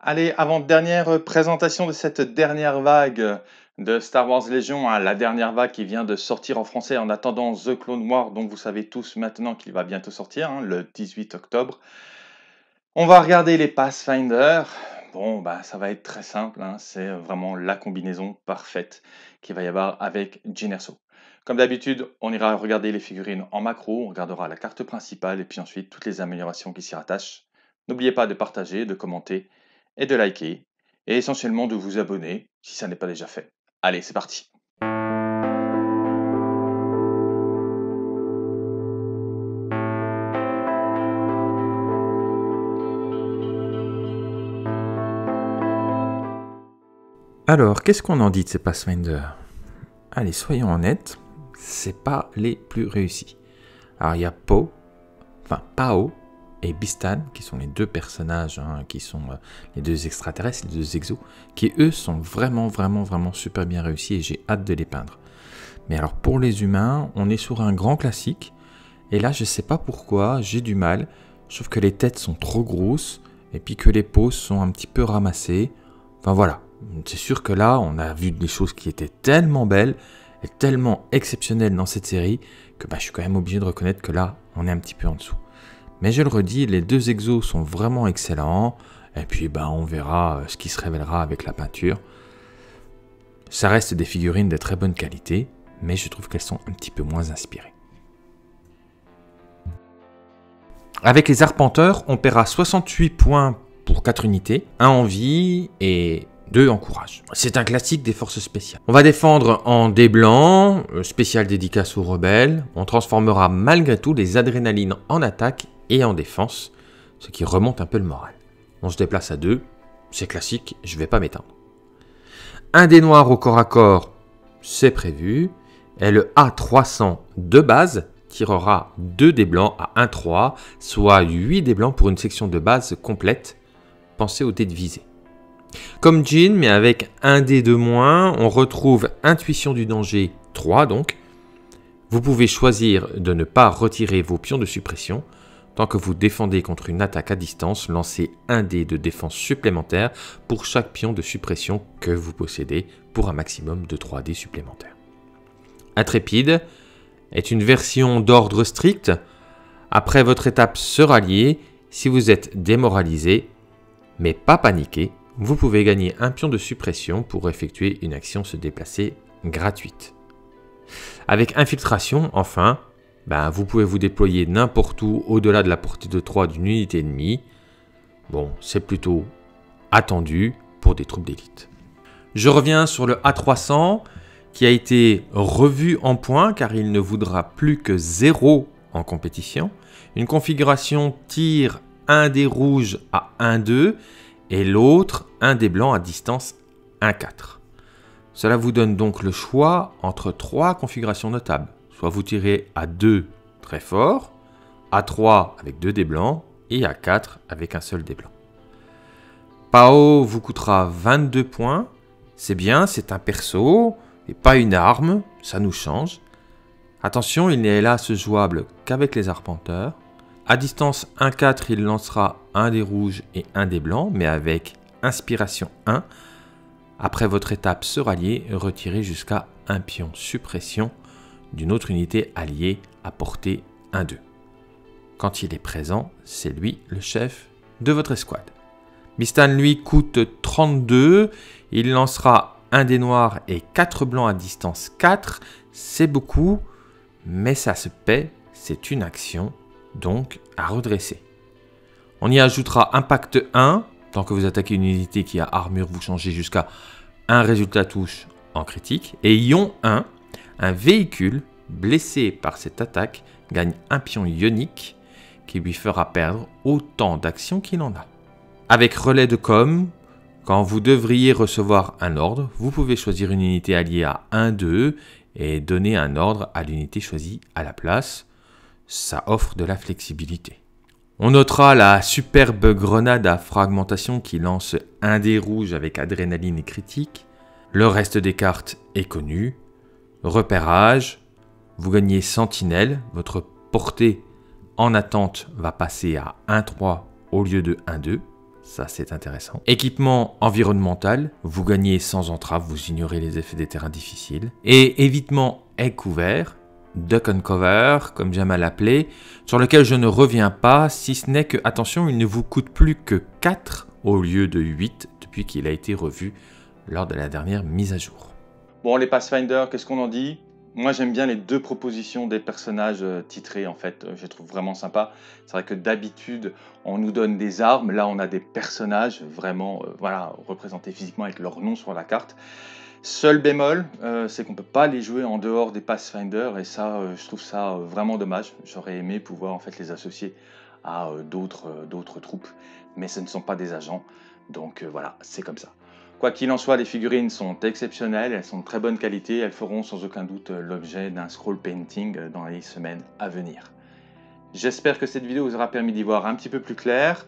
Allez, avant-dernière présentation de cette dernière vague de Star Wars Légion, hein, la dernière vague qui vient de sortir en français en attendant The Clone Wars, dont vous savez tous maintenant qu'il va bientôt sortir, hein, le 18 octobre. On va regarder les Pathfinder. Bon, bah, ça va être très simple, hein, c'est vraiment la combinaison parfaite qu'il va y avoir avec Erso. Comme d'habitude, on ira regarder les figurines en macro, on regardera la carte principale et puis ensuite toutes les améliorations qui s'y rattachent. N'oubliez pas de partager, de commenter et de liker, et essentiellement de vous abonner si ça n'est pas déjà fait. Allez, c'est parti Alors, qu'est-ce qu'on en dit de ces Pathfinder? Allez, soyons honnêtes, c'est pas les plus réussis. Alors il y a Po, enfin Pao et Bistan, qui sont les deux personnages, hein, qui sont euh, les deux extraterrestres, les deux exos, qui eux sont vraiment, vraiment, vraiment super bien réussis et j'ai hâte de les peindre. Mais alors pour les humains, on est sur un grand classique, et là je sais pas pourquoi, j'ai du mal, trouve que les têtes sont trop grosses, et puis que les peaux sont un petit peu ramassées. Enfin voilà, c'est sûr que là on a vu des choses qui étaient tellement belles, tellement exceptionnel dans cette série que bah, je suis quand même obligé de reconnaître que là, on est un petit peu en dessous. Mais je le redis, les deux exos sont vraiment excellents. Et puis bah, on verra euh, ce qui se révélera avec la peinture. Ça reste des figurines de très bonne qualité, mais je trouve qu'elles sont un petit peu moins inspirées. Avec les arpenteurs, on paiera 68 points pour 4 unités, 1 en vie et de encourage. C'est un classique des forces spéciales. On va défendre en dés blancs, euh, spécial dédicace aux rebelles. On transformera malgré tout les adrénalines en attaque et en défense, ce qui remonte un peu le moral. On se déplace à deux, c'est classique, je vais pas m'étendre. Un dé noir au corps à corps, c'est prévu. Et le A300 de base tirera 2 dés blancs à 1-3, soit 8 dés blancs pour une section de base complète. Pensez au dé de visée. Comme Jean, mais avec un dé de moins, on retrouve Intuition du danger 3 donc. Vous pouvez choisir de ne pas retirer vos pions de suppression. Tant que vous défendez contre une attaque à distance, lancez un dé de défense supplémentaire pour chaque pion de suppression que vous possédez pour un maximum de 3 dés supplémentaires. Intrépide est une version d'ordre strict. Après votre étape se rallier, si vous êtes démoralisé, mais pas paniqué, vous pouvez gagner un pion de suppression pour effectuer une action se déplacer gratuite. Avec infiltration, enfin, ben, vous pouvez vous déployer n'importe où au-delà de la portée de 3 d'une unité ennemie. Bon, c'est plutôt attendu pour des troupes d'élite. Je reviens sur le A300 qui a été revu en points car il ne voudra plus que 0 en compétition. Une configuration tir 1 des rouges à 1-2 et l'autre un des blancs à distance 1-4. Cela vous donne donc le choix entre trois configurations notables. Vous tirez à 2 très fort, à 3 avec deux dés blancs et à 4 avec un seul dé blanc. Pao vous coûtera 22 points. C'est bien, c'est un perso et pas une arme, ça nous change. Attention, il n'est hélas jouable qu'avec les arpenteurs. À distance 1-4, il lancera un des rouges et un des blancs, mais avec inspiration 1. Après votre étape se rallier, retirez jusqu'à un pion suppression d'une autre unité alliée à portée 1-2. Quand il est présent, c'est lui le chef de votre escouade. Bistan lui coûte 32, il lancera un des noirs et 4 blancs à distance 4, c'est beaucoup, mais ça se paie, c'est une action donc à redresser. On y ajoutera impact 1, tant que vous attaquez une unité qui a armure, vous changez jusqu'à un résultat touche en critique. Et ion 1, un véhicule blessé par cette attaque gagne un pion ionique qui lui fera perdre autant d'actions qu'il en a. Avec relais de com, quand vous devriez recevoir un ordre, vous pouvez choisir une unité alliée à 1-2 et donner un ordre à l'unité choisie à la place ça offre de la flexibilité. On notera la superbe grenade à fragmentation qui lance un dé rouge avec adrénaline et critique. Le reste des cartes est connu. Repérage, vous gagnez sentinelle, votre portée en attente va passer à 1-3 au lieu de 1-2. Ça, c'est intéressant. Équipement environnemental, vous gagnez sans entrave, vous ignorez les effets des terrains difficiles. Et évitement est couvert, duck and cover, comme j'aime à l'appeler, sur lequel je ne reviens pas, si ce n'est que, attention, il ne vous coûte plus que 4 au lieu de 8 depuis qu'il a été revu lors de la dernière mise à jour. Bon, les Pathfinder, qu'est-ce qu'on en dit? Moi, j'aime bien les deux propositions des personnages euh, titrés, en fait. Je les trouve vraiment sympa. C'est vrai que d'habitude, on nous donne des armes. Là, on a des personnages vraiment euh, voilà, représentés physiquement avec leur nom sur la carte. Seul bémol, euh, c'est qu'on ne peut pas les jouer en dehors des Pathfinder. Et ça, je trouve ça vraiment dommage. J'aurais aimé pouvoir en fait les associer à d'autres troupes. Mais ce ne sont pas des agents. Donc voilà, c'est comme ça. Quoi qu'il en soit, les figurines sont exceptionnelles, elles sont de très bonne qualité, elles feront sans aucun doute l'objet d'un scroll painting dans les semaines à venir. J'espère que cette vidéo vous aura permis d'y voir un petit peu plus clair.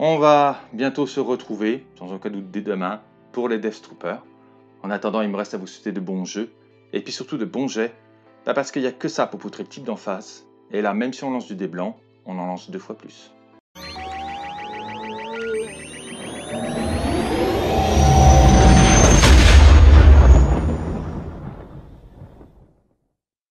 On va bientôt se retrouver, sans aucun doute dès demain, pour les Death Troopers. En attendant, il me reste à vous souhaiter de bons jeux, et puis surtout de bons jets, parce qu'il n'y a que ça pour poutrer le type d'en face, et là, même si on lance du dé blanc, on en lance deux fois plus.